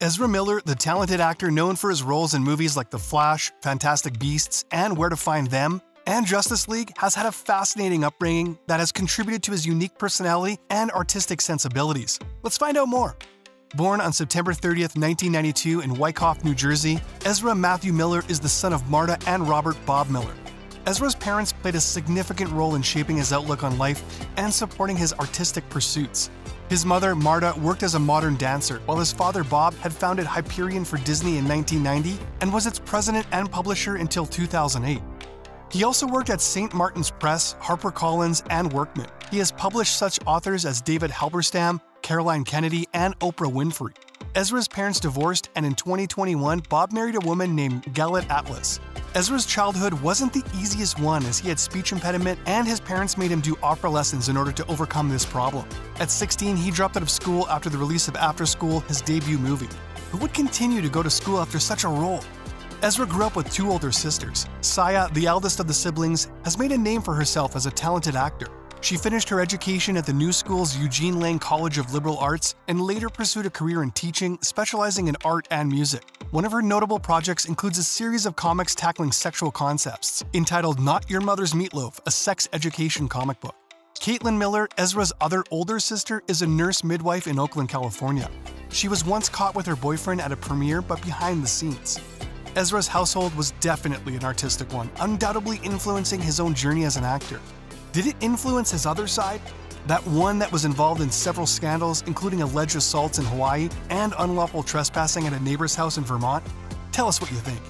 Ezra Miller, the talented actor known for his roles in movies like The Flash, Fantastic Beasts, and Where to Find Them, and Justice League, has had a fascinating upbringing that has contributed to his unique personality and artistic sensibilities. Let's find out more. Born on September 30th, 1992 in Wyckoff, New Jersey, Ezra Matthew Miller is the son of Marta and Robert Bob Miller. Ezra's parents played a significant role in shaping his outlook on life and supporting his artistic pursuits. His mother, Marta, worked as a modern dancer, while his father, Bob, had founded Hyperion for Disney in 1990 and was its president and publisher until 2008. He also worked at St. Martin's Press, HarperCollins, and Workman. He has published such authors as David Halberstam, Caroline Kennedy, and Oprah Winfrey. Ezra's parents divorced, and in 2021, Bob married a woman named Galit Atlas. Ezra's childhood wasn't the easiest one as he had speech impediment and his parents made him do opera lessons in order to overcome this problem. At 16, he dropped out of school after the release of After School, his debut movie. Who would continue to go to school after such a role? Ezra grew up with two older sisters. Saiya, the eldest of the siblings, has made a name for herself as a talented actor. She finished her education at the New School's Eugene Lang College of Liberal Arts and later pursued a career in teaching, specializing in art and music. One of her notable projects includes a series of comics tackling sexual concepts, entitled Not Your Mother's Meatloaf, a sex education comic book. Caitlin Miller, Ezra's other older sister, is a nurse midwife in Oakland, California. She was once caught with her boyfriend at a premiere, but behind the scenes. Ezra's household was definitely an artistic one, undoubtedly influencing his own journey as an actor. Did it influence his other side? That one that was involved in several scandals, including alleged assaults in Hawaii and unlawful trespassing at a neighbor's house in Vermont? Tell us what you think.